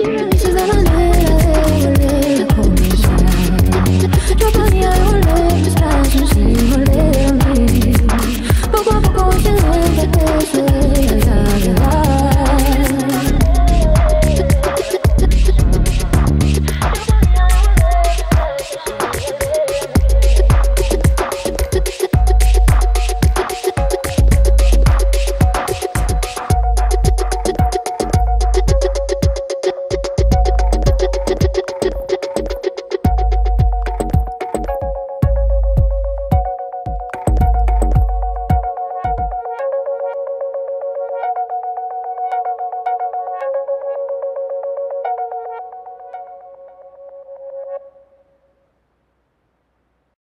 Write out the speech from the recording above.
you.